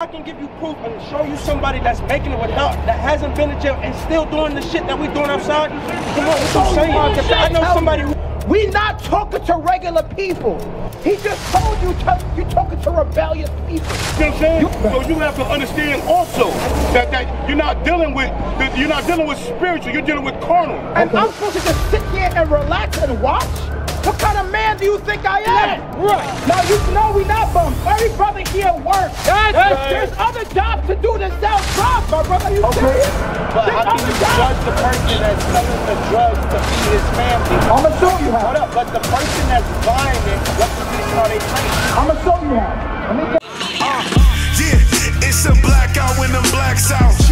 I can give you proof and show you somebody that's making it without that hasn't been to jail and still doing the shit that we're doing outside. Come on, what you saying? I know somebody who. We not talking to regular people. He just told you to, you talking to rebellious people. You know what I'm saying? so you have to understand also that, that you're not dealing with that you're not dealing with spiritual, you're dealing with carnal. And I'm supposed to just sit here and relax and watch? What kind of man do you think I am? Right. Now you know we not bums. Every brother here works. That's there's, right. there's other jobs to do than sell drugs, my brother. You serious? But There's how can other you jobs. judge the person that's selling the drugs to feed his family? I'm gonna show you Hold how. up, but the person that's buying it, what position are they playing? I'm gonna show you how. Let me get Yeah, it's a blackout when them blacks out.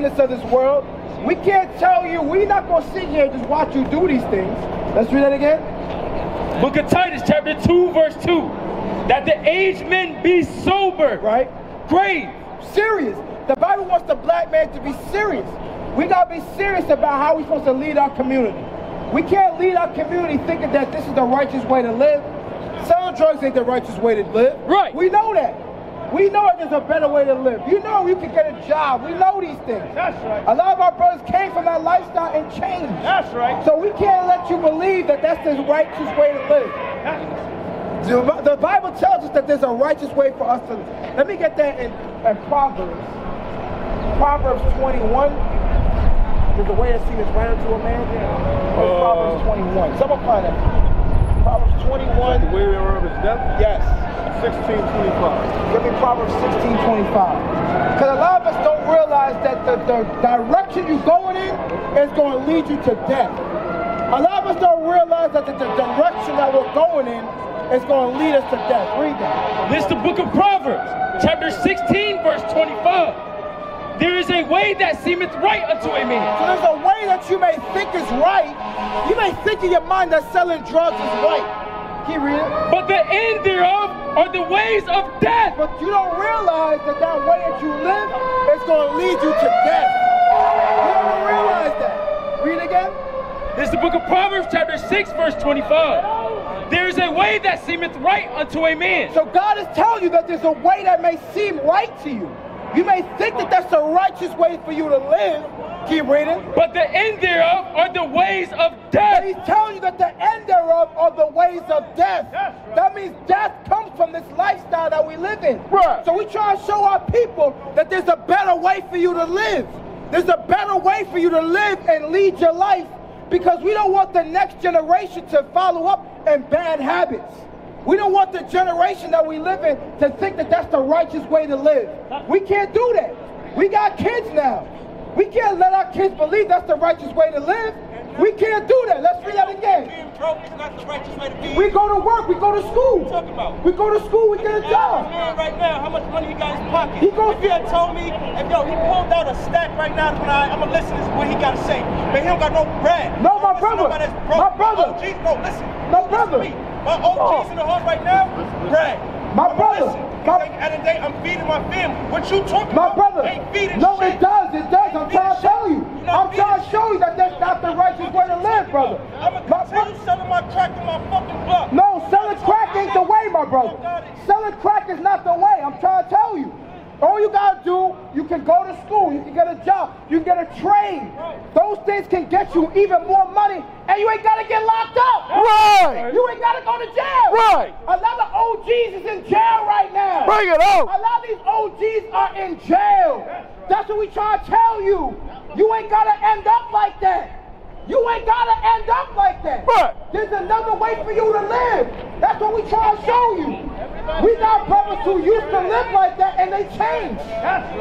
Wickedness of this world. We can't tell you, we're not going to sit here and just watch you do these things. Let's read that again. Book of Titus, chapter 2, verse 2. That the aged men be sober, Right? grave, Serious. The Bible wants the black man to be serious. We got to be serious about how we're supposed to lead our community. We can't lead our community thinking that this is the righteous way to live. Selling drugs ain't the righteous way to live. Right. We know that. We know there's a better way to live. You know you can get a job. We know these things. That's right. A lot of our brothers came from that lifestyle and changed. That's right. So we can't let you believe that that's the righteous way to live. The, the Bible tells us that there's a righteous way for us to live. Let me get that in, in Proverbs. Proverbs 21. There's a way that seems right unto a man. Uh, Proverbs 21. Someone find that. Proverbs 21. The way we are is death. Yes. 1625. Give me Proverbs 16, 25. Because a lot of us don't realize that the, the direction you're going in is going to lead you to death. A lot of us don't realize that the, the direction that we're going in is going to lead us to death. Read that. This is the book of Proverbs, chapter 16, verse 25. There is a way that seemeth right unto a man. So there's a way that you may think is right. You may think in your mind that selling drugs is right. Can you read it? But the end thereof are the ways of death. But you don't realize that that way that you live is going to lead you to death. You don't realize that. Read again. This is the book of Proverbs, chapter 6, verse 25. There is a way that seemeth right unto a man. So God is telling you that there's a way that may seem right to you. You may think that that's the righteous way for you to live. Keep reading. But the end thereof are the ways of But death. he's telling you that the end thereof are the ways of death. That means death comes this lifestyle that we live in. Right. So we try to show our people that there's a better way for you to live. There's a better way for you to live and lead your life because we don't want the next generation to follow up in bad habits. We don't want the generation that we live in to think that that's the righteous way to live. We can't do that. We got kids now. We can't let our kids believe that's the righteous way to live. We can't do that. Let's read that again. Being broke is not the righteous way to be. We go to work, we go to school. talking about? We go to school, we get a job. man right now how much money he got in his pocket. He goes- if he had told me, if yo, he pulled out a stack right now, when I, I'm gonna listen to what he got to say. But he don't got no bread. No, my Listen to brother. nobody that's broke. My brother. OGs, no, listen. My Listen brother. to me. My OGs in the hood right now, bread. My I'ma brother. Listen. My- At the end of the day, I'm feeding my family. What you talking My about? brother. Ain't feeding No, shit. it does, it does. I'm trying to I'm trying to show you that that's not the righteous way to live, brother. I'm My gonna continue selling my crack in my fucking block. No, selling crack ain't the way, my brother. Oh, selling crack is not the way. I'm trying to tell you. All you gotta do, you can go to school, you can get a job, you can get a trade. Those things can get you even more money, and you ain't gotta get locked up. Right. You ain't gotta go to jail. Right. A lot of OGs is in jail right now. Bring it out. A lot of these OGs are in jail. That's what we try to tell you. You ain't gotta end up like that. You ain't gotta end up like that. Right. There's another way for you to live. That's what we try to show you. We got brothers who used to live like that and they changed.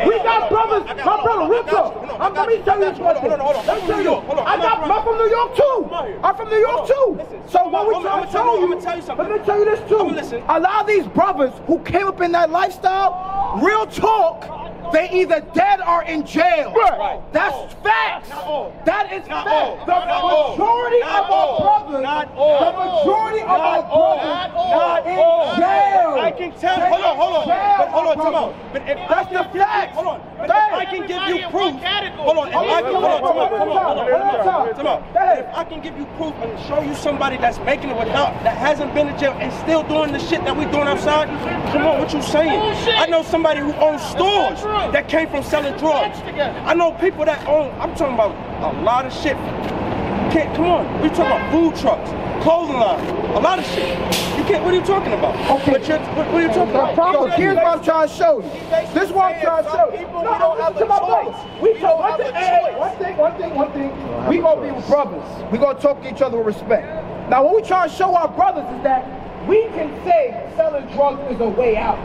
We got brothers, my brother, hold on, real I got talk. you. Hold on, I'm got let me tell you this one thing. Hold on, hold on, Let me I'm tell you. I I'm got, from- I'm from New York too. Come out here. I'm from New York too. So what we trying to tell you- you, I'm gonna tell you something. let me tell you this too. A lot of these brothers who came up in that lifestyle, real talk, they either dead or in jail. Right. That's facts. Not. That is Not facts. all. The Not all. majority Not of our brothers, the majority of our brothers Not are in jail. I can tell. Hold on, hold on. jail, But hold on, my time brother. out. But if That's the can give you, facts. hold on. But if I can give you proof, one category. hold on. If I can, hold on, time out, time out, hold on, hold on, One at a time. time out. Go ahead. If I can give you proof and show you somebody that's making it without, that hasn't been to jail and still doing the shit that we doing outside, come on, what you saying? I know somebody who owns stores drugs. that came from selling drugs. I know people that own. I'm talking about a lot of shit. Can't come on. We talking about food trucks, clothing line, a lot of shit. You can't. What are you talking about? Okay. What, you're, what, what are you talking about? So here's what I'm trying to show you. This is what I'm trying to show you. People, we don't have a choice. We We talk don't one have thing, a hey, choice. one thing, one thing, one thing. We gonna be brothers. We gonna talk to each other with respect. Now, what we trying to show our brothers is that we can say selling drugs is a way out.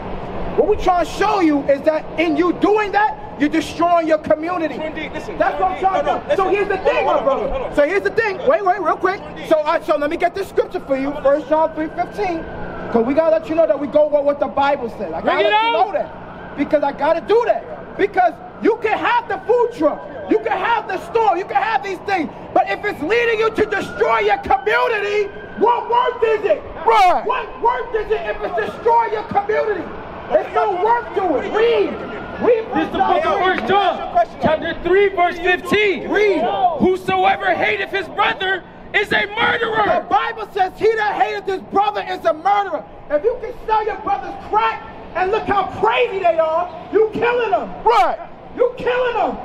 What we're trying to show you is that in you doing that, you're destroying your community. Indeed, listen, That's what I'm trying No, no, to. So here's the thing, hold on, hold brother. on, hold on. So here's the thing. Wait, wait, real quick. So, I, so let me get this scripture for you. First John 3:15. Cause we gotta let you know that we go with what the Bible says. I gotta let you know that because I gotta do that. Because you can have the food truck, you can have the store, you can have these things, but if it's leading you to destroy your community, what worth is it? Right. What worth is it if it's destroying your community? There's no work to it. Read. Read. This is the book of First John, chapter 3, verse 15. Read. Whosoever hateth his brother is a murderer. The. Bible says he that hateth his brother is a murderer. If you can sell your brother's crack and look how crazy they are, you killing them. Right. You killing them.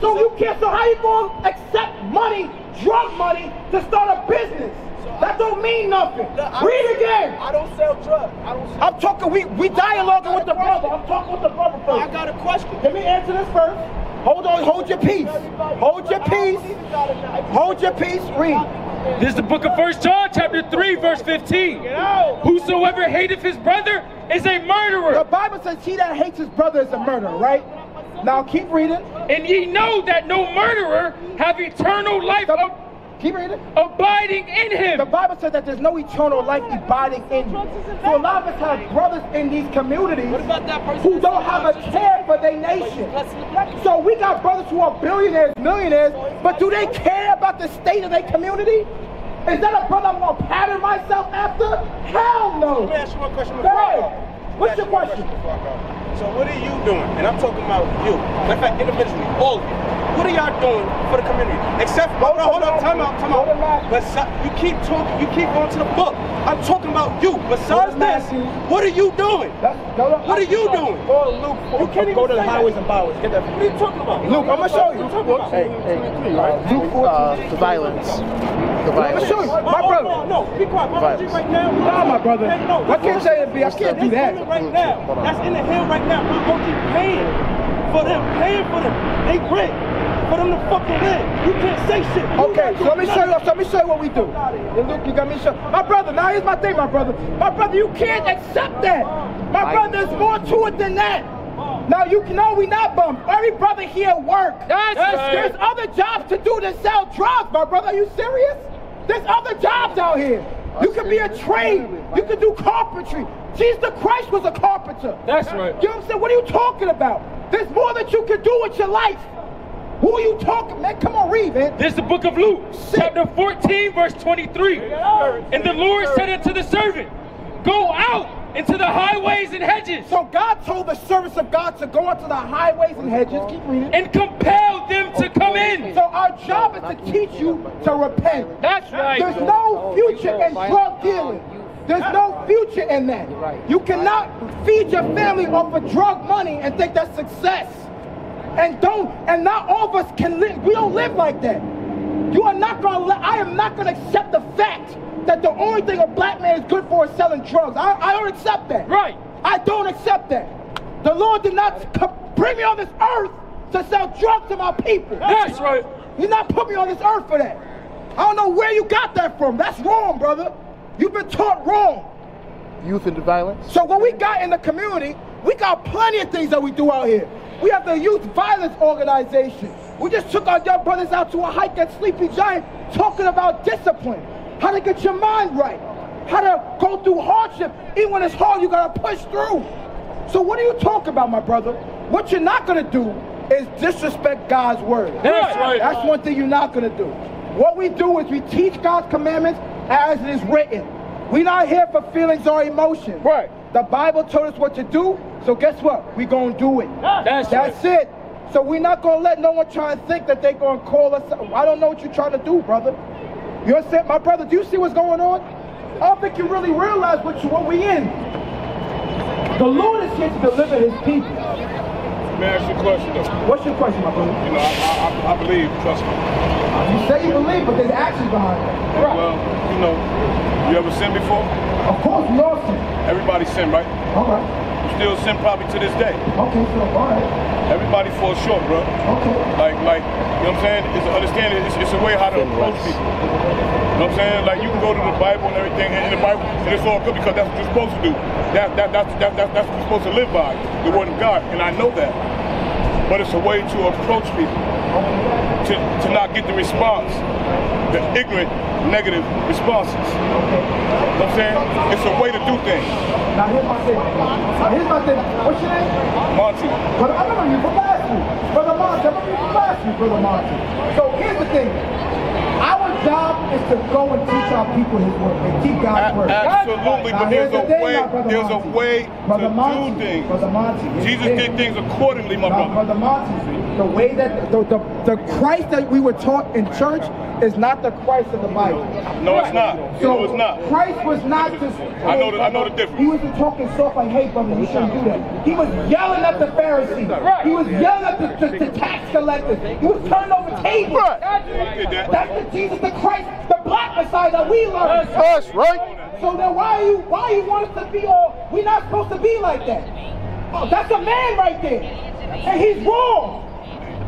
So you can't. So how you gonna accept money, drug money, to start a business? That don't mean nothing. Read again. I don't sell drugs. I don't sell. I'm talking. We we dialoguing with the brother. I'm talking with the brother I got a question. Let me answer this first. Hold on. Hold your peace. Hold your peace. Hold your peace. Read. This is the book of First John, chapter 3, verse 15. Whosoever hateth his brother is a murderer. The. Bible says he that hates his brother is a murderer, right? Now keep reading. And ye know that no murderer have eternal life The- ab- keep reading. abiding in him. The. Bible says that there's no eternal life abiding in you. So a lot of us have brothers in these communities who don't have a care for their nation. So we got brothers who are billionaires, millionaires, but do they care about the state of their community? Is that a brother I'm gonna pattern myself after? Hell no. Let me ask you one question before Hey, what's your question? You one before I go. So what are you doing? And I'm talking about you. Matter of fact, individually, all of you. What are y'all doing for the community? Except, hold on, hold on, time out, time Go to out. But you keep talking, you keep going to the book. I'm talking about you. Besides to this, what are you doing? Let's go to- What are you doing? Go to Luke. You can't even go to the highways and byways. Get that. What are you talking about? Luke, I'm gonna show you. What are you talking about? Hey, hey, Luke 14. uh, the violence. The I'm gonna violence. show you. Oh, My oh, brother. No, no, be quiet. My Violence. OG right now. Nah, my brother. Hey, no, I can't say it be. I can't do that. right now, that's in the hill right now. My OG paying for them, paying for them. They rent for them to fucking live. You can't say shit. You Okay, so let me doing show you. So let me show you what we do. And Luke, you got me show. My brother. Now here's my thing, my brother. My brother, you can't accept that. My brother, there's more to it than that. Now you know we not bum. Every brother here work. That's there's, right. there's other jobs to do than sell drugs, my brother. Are you serious? There's other jobs out here. You can be a trade. You can do carpentry. Jesus Christ was a carpenter. That's right. You know what I'm saying? What are you talking about? There's more that you can do with your life. Who are you talking, man? Come on, read, man. This is the book of Luke, chapter 14, verse 23. And the Lord said unto the servant, Go out into the highways and hedges So God told the servants of God to go into the highways and hedges. Keep reading. and compel them to come in. So our job is to teach you to repent. That's right. There's no future in drug dealing. There's no future in that. You cannot feed your family off of drug money and think that's success. And don't, and not all of us can live, we don't live like that. You are not gonna, I am not gonna accept the fact that the only thing a black man is good for is selling drugs. I, I don't accept that. Right. I don't accept that. The Lord did not bring me on this earth to sell drugs to my people. That's right. He not put me on this earth for that. I don't know where you got that from. That's wrong, brother. You've been taught wrong. Youth into violence. So what we got in the community, we got plenty of things that we do out here. We have the Youth Violence Organization. We just took our young brothers out to a hike at Sleepy Giant talking about discipline, how to get your mind right, how to go through hardship. Even when it's hard, you gotta push through. So what are you talking about, my brother? what you're not gonna do is disrespect God's word. That's right. That's one thing you're not gonna do. What we do is we teach God's commandments as it is written. We're not here for feelings or emotions. Right. The Bible told us what to do, so guess what? We're gonna do it. That's That's it. So we're not gonna let no one try and think that they're gonna call us. I don't know what you're trying to do, brother. You understand, my brother? Do you see what's going on? I don't think you really realize what you, what we in. The Lord is here to deliver His people. Let me ask you a question though. What's your question, my brother? You know, I, I, I- I believe, trust me. You say you believe, but there's actions behind it. Well, you know, you ever sin before? Of course, we all sin. Everybody sin, right? All right. You still sin probably to this day. Okay, so all right. Everybody falls short, bro. Okay. Like, like, you know what I'm saying? It's understanding. It's, it's a way how to approach people. You know what I'm saying? Like, you can go to the Bible and everything, and in the Bible, and it's all good because that's what you're supposed to do. That, that, that's, that, that, that's what you're supposed to live by, the Word of God, and I know that. But it's a way to approach people, to, to not get the response, the ignorant, negative responses. You know what I'm saying? It's a way to do things. Now here's my thing. Now here's my thing. What's your name? Monty, Brother, I remember you from last week. Brother Monty, I remember you from last week, Brother Monty. So here's the thing. Our job is to go and teach our people his word and keep God's A- word. absolutely, Now, but here's there's the a thing, way- Brother there's a Monty. way Brother to do things. Brother Monty. Jesus did things accordingly, my Now, brother. Brother Monty, the way that the, the, the Christ that we were taught in church is not the Christ of the Bible. No, it's not. So No, it's not. Christ was not just. I know the- I know the difference. He wasn't talking soft like, "Hey, brother, you shouldn't do that." He was yelling at the Pharisees. Right. He was yelling at the, the, the tax collectors. He was turning over tables. He did. That's the Jesus the Christ, the black Messiah that we learned. Us, right? So then why are you why you want us to be all we're not supposed to be like that? Oh, that's a man right there. And he's wrong.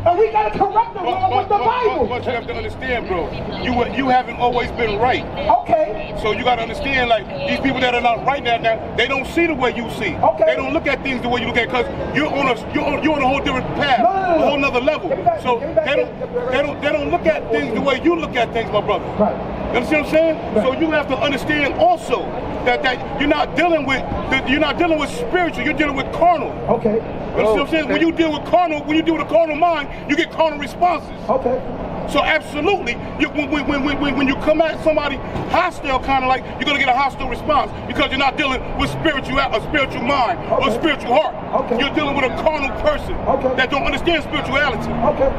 And we gotta correct the But, wrong but, with the but, Bible. but you have to understand, bro. You you haven't always been right. Okay. So you got to understand, like these people that are not right now, now they don't see the way you see. Okay. They don't look at things the way you look at, because you're on a you're on, you're on a whole different path, No, no, no, a whole nother level. Back- so give me back they don't the- the- they don't they don't look at things the way you look at things, my brother. Right. You understand what I'm saying? Right. So you have to understand also that that you're not dealing with the, you're not dealing with spiritual. You're dealing with carnal. Okay. You understand oh, what I'm saying? When you deal with carnal, when you deal with a carnal mind, you get carnal responses. Okay. So absolutely, you, when, when, when, when, you come at somebody hostile, kind of like you're gonna get a hostile response because you're not dealing with spiritual a spiritual mind or Okay. spiritual heart. Okay. You're dealing with a carnal person Okay. that don't understand spirituality. Okay.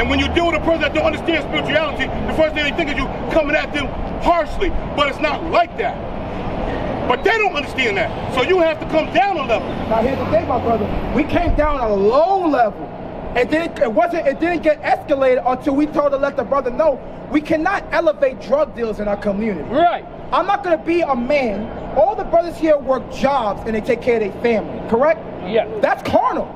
And when you deal with a person that don't understand spirituality, the first thing they think is you coming at them harshly, but it's not like that. But they don't understand that. So you have to come down a level. Now here's the thing, my brother. We came down a low level. And then it wasn't it didn't get escalated until we told to let the brother know we cannot elevate drug deals in our community. Right. I'm not gonna be a man. All the brothers here work jobs and they take care of their family, correct? Yeah. That's carnal.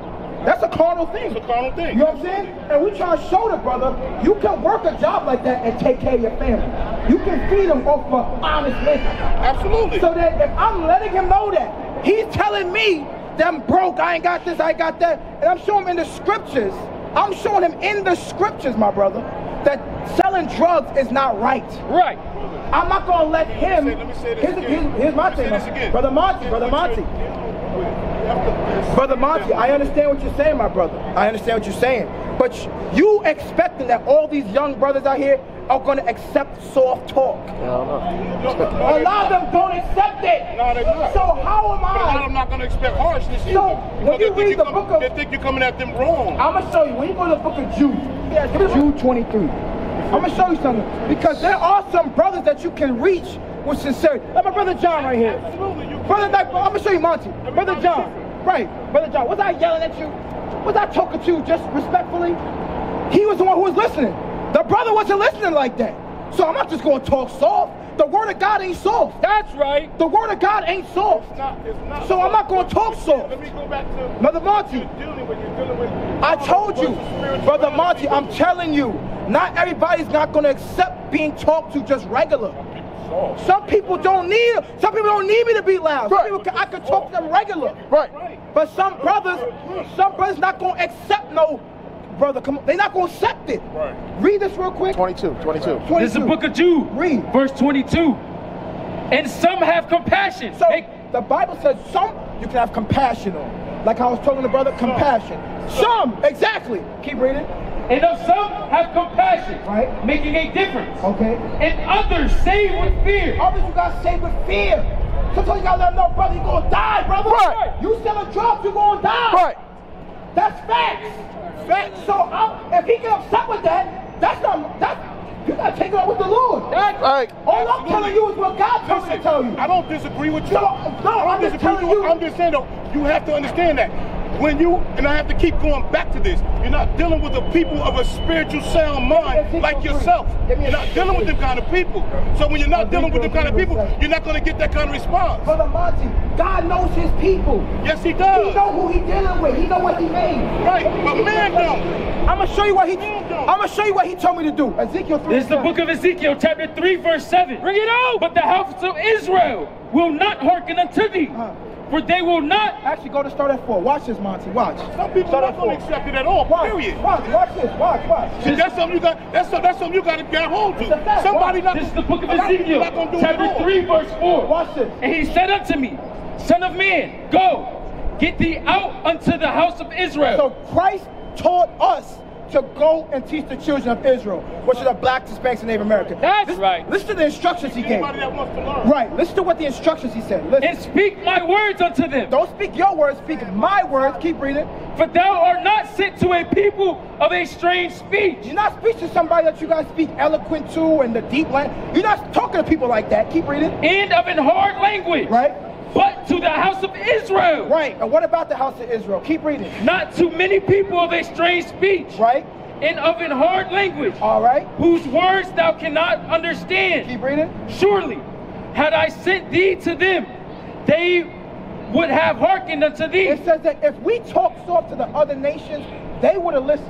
That's a carnal thing. It's a carnal thing. You know what I'm saying? And we try to show the brother you can work a job like that and take care of your family. You can feed them off of honest living. Absolutely. So that if I'm letting him know that, he's telling me that I'm broke, I ain't got this, I ain't got that, and I'm showing him in the scriptures, I'm showing him in the scriptures, my brother, that selling drugs is not right. Right. I'm not gonna let him. Let me say this here's, again. here's- here's my Let me thing, say this again. brother Monty, brother Monty, brother Monty. I understand what you're saying, my brother. I understand what you're saying, but you expecting that all these young brothers out here are gonna accept soft talk? A lot of them don't accept it. No, they're not. So how am But a lot of them not gonna expect harshness either. So, when because you they think read the come- book of- they think you're coming at them wrong. I'm gonna show you when you go to the book of Jude. yeah, Jude 23. I'm gonna show you something because there are some brothers that you can reach with sincerity. Like my brother John right here. Absolutely, you Brother, like, I'm gonna show you Monty. Brother John. Right, brother John. Was I yelling at you? Was I talking to you just respectfully? He was the one who was listening. The brother wasn't listening like that. So I'm not just gonna talk soft. The word of God ain't soft. That's right. The word of God ain't soft. It's not, it's not So I'm not gonna talk soft. Let me go back to Brother Monty. you're dealing with. You're dealing with. I told you, brother Monty, I'm telling you, not everybody's not gonna accept being talked to just regular. Some people don't need, some people don't need me to be loud. Some Right. people, can- I can talk to them regular. Right. But some brothers, some brothers not gonna accept no, brother, come on, they not gonna accept it. Right. Read this real quick. 22, 22. This is the book of Jude. Read. Verse 22. And some have compassion. So They- the Bible says some you can have compassion on. Like I was telling the brother, compassion. Some, exactly. Keep reading. And of some have compassion, Right. making a difference. Okay. And others save with fear. Others you gotta say with fear. Sometimes you gotta let them know, brother, you gonna die, brother. Right. You selling drugs, you gonna die. Right. That's facts. Facts. So I'm, if he get upset with that, that's not that's you gotta take it up with the Lord. Right. All I'm telling you is what God told me to tell you. I don't disagree with you. No, no, I I'm just disagree telling with you. I'm just saying though, you have to understand that when you and I have to keep going back to this. You're not dealing with the people of a spiritual sound mind like yourself. You're not dealing with them kind of people. So when you're not dealing with them kind of people, you're not going to get that kind of response. Brother Monty, God knows his people. Yes, he does. He know who he dealing with. He know what he made. Right, but man don't. I'm gonna show you what he. I'm gonna show you what he told me to do. Ezekiel three. This is the book of Ezekiel, chapter 3, verse 7. Bring it out! But the house of Israel will not hearken unto thee, Uh. For they will not. Actually, go to start at four. Watch this, Monty. Watch. Some people start are not going to accept it at all. Watch. Period. Watch. Watch this. Watch. Watch. See, that's something you got. That's some- that's something you got to grab hold to. fact. Somebody not. This is the book of a lot people Ezekiel, not gonna do it at chapter 3, verse 4. Watch this. And he said unto me, Son of man, go, get thee out unto the house of Israel. So Christ taught us to go and teach the children of Israel, which are the black, Hispanics, and Native Americans. That's listen, right. Listen to the instructions he gave. Anybody that wants to learn. Right. Listen to what the instructions he said. Listen. and speak my words unto them. Don't speak your words. Speak my words. Keep reading. For thou art not sent to a people of a strange speech. You're not speaking to somebody that you guys speak eloquent to and the deep language. You're not talking to people like that. Keep reading. and of an hard language, Right. But to the house of Israel, Right. And what about the house of Israel? Keep reading. not to many people of a strange speech, Right. and of an hard language, All right. whose words thou cannot understand. Keep reading. Surely, had I sent thee to them, they would have hearkened unto thee. It says that if we talk soft to the other nations, they would have listened.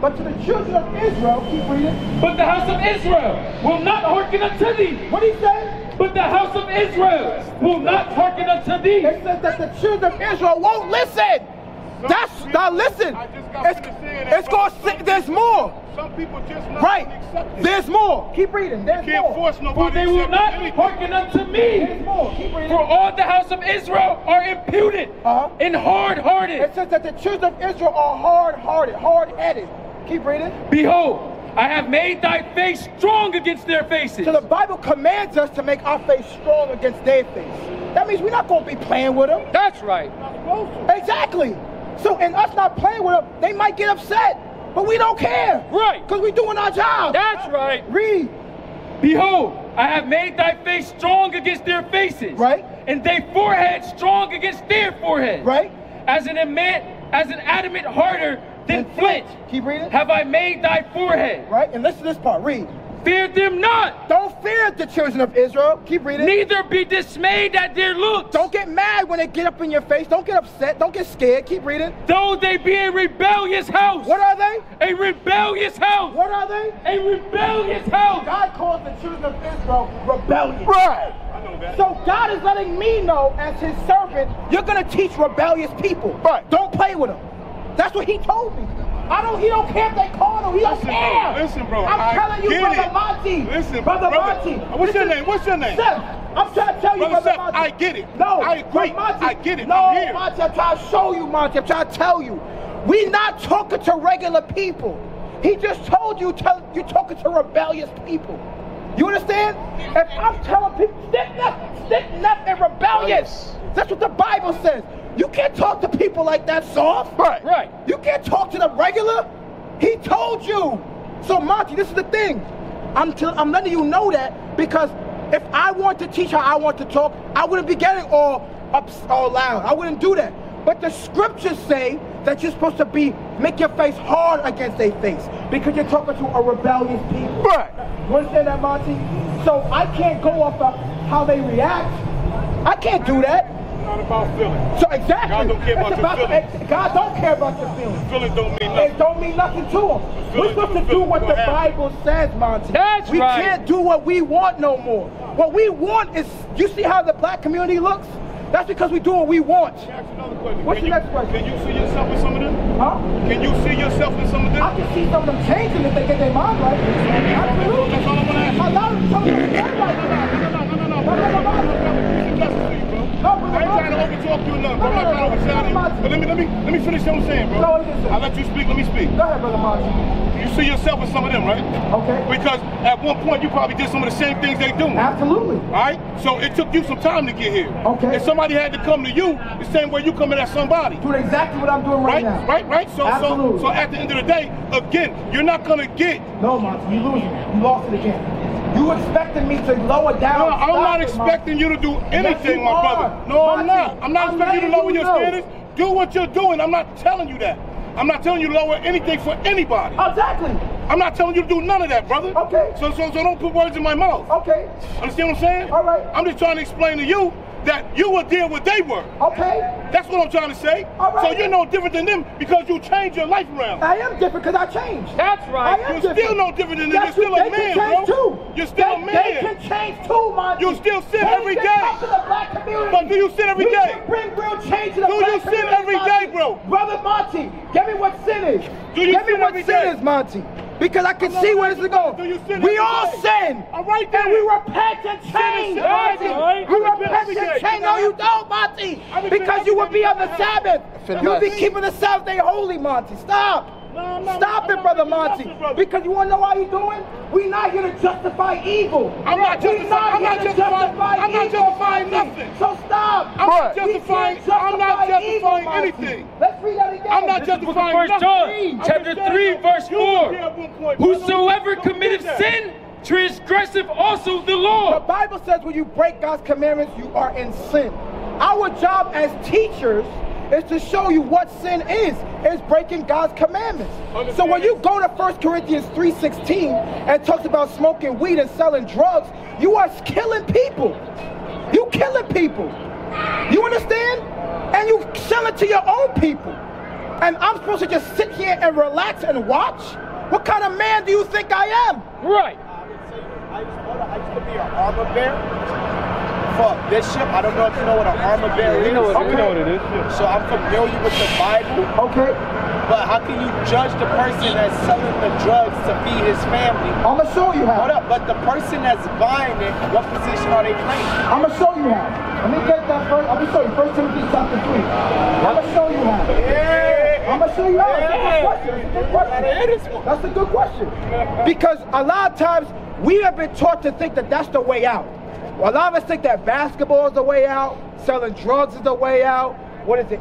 But to the children of Israel, keep reading. But the house of Israel will not hearken unto thee. What did he say? But the house of Israel will not hearken unto thee. It says that the children of Israel won't listen. That's now listen. I just got It's, finished it's going to brother. there's more. Some people just not Right. accept it. There's more. Keep reading. There's Can't more. force For they will not anything. hearken unto There's me. more. Keep reading. For all the house of Israel are imputed Uh-huh. and hard hearted. It says that the children of Israel are hard-hearted, hard-headed. Keep reading. Behold, I have made thy face strong against their faces. So the Bible commands us to make our face strong against their face. That means we're not going to be playing with them. That's right. Exactly. So in us not playing with them, they might get upset, but we don't care. Right. Because we're doing our job. That's right. Read. Behold, I have made thy face strong against their faces. Right. And thy forehead strong against their forehead. Right. As an adamant, as an adamant harder than flinch. Keep reading. Have I made thy forehead. Right. And listen to this part. Read. Fear them not, Don't fear the children of Israel. Keep reading. neither be dismayed at their looks. Don't get mad when they get up in your face. Don't get upset. Don't get scared. Keep reading. Though they be a rebellious house. What are they? A rebellious house. What are they? A rebellious house. God calls the children of Israel rebellious. Right. I know that. So God is letting me know as his servant, you're gonna teach rebellious people. Right. Don't play with them. That's what he told me. I don't he don't care if they call him, he don't Listen, care. bro. Listen, bro. I'm I telling you, brother it. Monty. Listen, brother, brother. Monty. What's your name? What's your name? Seth, I'm trying to tell you, Brother brother Seth, Monty. I get it. No, I agree. Monty, I get it. No, I'm here. Monty, I'm trying to show you, Monty. I'm trying to tell you. We not talking to regular people. He just told you tell, you talking to rebellious people. You understand? If I'm telling people stick neck, stick and rebellious. That's what the Bible says. You can't talk to people like that soft. Right. Right. You can't talk to the regular. He told you. So Monty, this is the thing. I'm tell, I'm letting you know that because if I want to teach how I want to talk, I wouldn't be getting all up all loud. I wouldn't do that. But the scriptures say that you're supposed to be make your face hard against their face because you're talking to a rebellious people. Right. You understand that, Monty? So I can't go off of how they react. I can't do that. It's not about feelings. So exactly. God don't care about It's your feelings. God don't care about your feelings. Feelings don't mean It nothing. don't mean nothing to them. We're supposed to do what the happen. Bible says, Monty. That's we right. can't do what we want no more. What we want is, you see how the black community looks? That's because we do what we want. Ask another question. What's Can your you- next question? Can you see yourself in some of them? Huh? Can you see yourself in some of them? I can see some of them changing if they get their mind right. Absolutely. That's all I want to ask A lot of them don't get their right. No, no, no, no, no, No, no, no, no. Peace and blessings to you, bro. No, brother I ain't trying to overtalk you nothing, bro. I'm not trying to overshadow you. But let me, let me, let me finish what I'm saying, bro. Ahead. I let you speak. Let me speak. Go ahead, brother Monty. You see yourself as some of them, right? Okay. Because at one point you probably did some of the same things they do. Absolutely. All right? So it took you some time to get here. Okay. And somebody had to come to you the same way you coming at somebody. Doing exactly what I'm doing right, Right? now. Right? Right? So, so, so at the end of the day, again, you're not gonna get. No, Monty, you losing. You lost it again. You expecting me to lower down. No, I'm not expecting you to do anything, you my are. brother. No, I'm not. I'm not I'm expecting you to lower you your know. standards. Do what you're doing. I'm not telling you that. I'm not telling you to lower anything for anybody. Exactly. I'm not telling you to do none of that, brother. Okay. So, so, so don't put words in my mouth. Okay. Understand what I'm saying? All right. I'm just trying to explain to you that you were there what they were. Okay. That's what I'm trying to say. All right. So you're no different than them because you changed your life around. I am different because I changed. That's I right. am You're different. still no different than them. Yes, You're still they a man, can change bro. Too. You're still they, a man. They can change too, Monty. You still sin They every can day. come to the black community. But do you sin every we day? can bring real change to the Do black you sin community, every Monty. day, bro? Brother Monty, give me what sin is. Do you give me sin what every sin day? is, Monty. Because I can see not where this is going. Do you sin we all day? sin. All right, And then. we repent and change, sin Monty. every day. We repent repent every day. and change. Hey, no, you don't, Monty. Because you would be on the Sabbath. You would be keeping the Sabbath day holy, Monty. Stop. No, I'm not- Stop I'm it, brother Monty. nothing, brother. Because you want to know why you're doing? we not here to justify evil. I'm not We justifying- I'm not justifying- I'm not justifying nothing. So stop. I'm not justifying- I'm not justifying anything. Let's read that again. I'm not This is the justifying First. John, chapter 3, verse 4. here at one point, brother. Whosoever Don't committeth that. sin, transgressive also the law. The. Bible says when you break God's commandments, you are in sin. Our job as teachers is to show you what sin is. It's breaking God's commandments. So when you go to 1 Corinthians 3.16 and talks about smoking weed and selling drugs, you are killing people. You killing people. You understand? And you sell it to your own people. And I'm supposed to just sit here and relax and watch? What kind of man do you think I am? Right. I used, to, I used to be an armor bearer for Bishop. I don't know if you know what an armor bearer is. Okay. So I'm familiar with the Bible, Okay. but how can you judge the person that's selling the drugs to feed his family? I'm gonna show you Hold how. up, but the person that's buying it, what position are they playing? I'm gonna show you how. Let me get that first. I'm gonna show you. First Timothy chapter three. I'm gonna show you how. Yeah. I'm gonna show you how. That's a good question. That's a good question. That's a good question. Because a lot of times we have been taught to think that that's the way out. A lot of us think that basketball is the way out, selling drugs is the way out. What is it?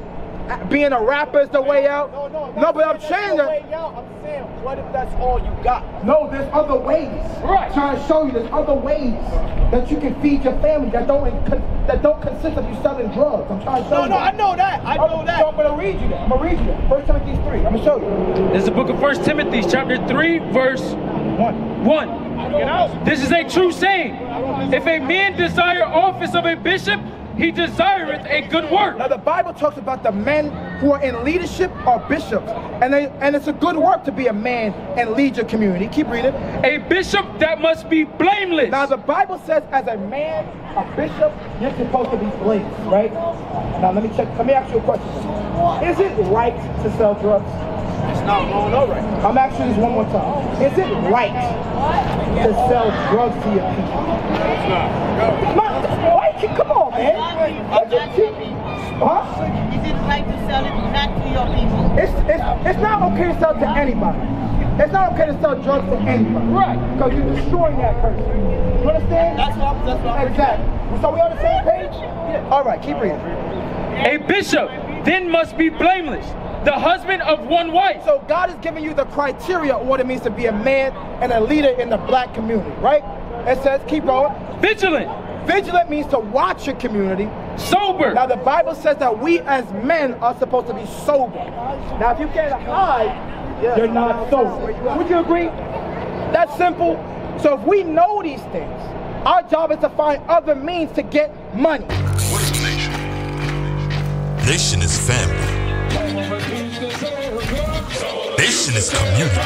Being a rapper is the way out. No, no, No, but I'm that's saying the that. way out. I'm saying, what if that's all you got? No, there's other ways. Right. I'm trying to show you there's other ways that you can feed your family that don't that don't consist of you selling drugs. I'm trying to show No, you. no, that. I know that. I I'm, know So that. I'm gonna read you that. I'm gonna read you that. First Timothy 3. I'm gonna show you. This is the book of First Timothy, chapter 3, verse One. 1. This is a true saying. If a man desire office of a bishop, he desireth a good work. Now the Bible talks about the men who are in leadership or bishops, and they, and it's a good work to be a man and lead your community. Keep reading. A bishop that must be blameless. Now the Bible says, as a man, a bishop, you're supposed to be blameless, right? Now let me check. Let me ask you a question. Is it right to sell drugs? It's not wrong, no right. I'm asking this one more time. Is it right to sell drugs to your people? It's not. Ma- Why you come on, man? What you keep- Huh? Is it right to sell it not to your people? It's, it's, it's not okay to sell to anybody. It's not okay to sell drugs to anybody. Right. Because you're destroying that person. You understand? That's what that's what I'm Exactly. So we on the same page? Yeah. All right, keep reading. A bishop then must be blameless, the husband of one wife. So God is giving you the criteria of what it means to be a man and a leader in the black community, right? It says, keep going. Vigilant, Vigilant means to watch your community. sober, Now the Bible says that we as men are supposed to be sober. Now if you can't hide, you're not sober. Would you agree? That's simple. So if we know these things, our job is to find other means to get money. What is nation? Nation is family. Nation is community.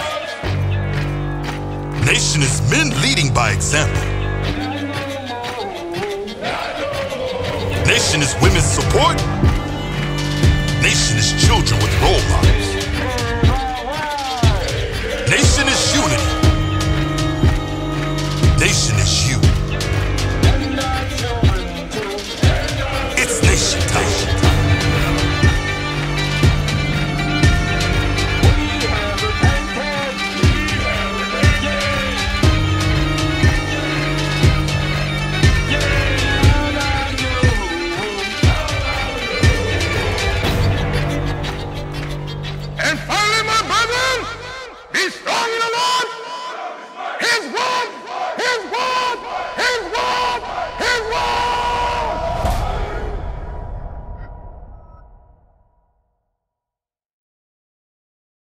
Nation is men leading by example. Nation is women's support. Nation is children with role models.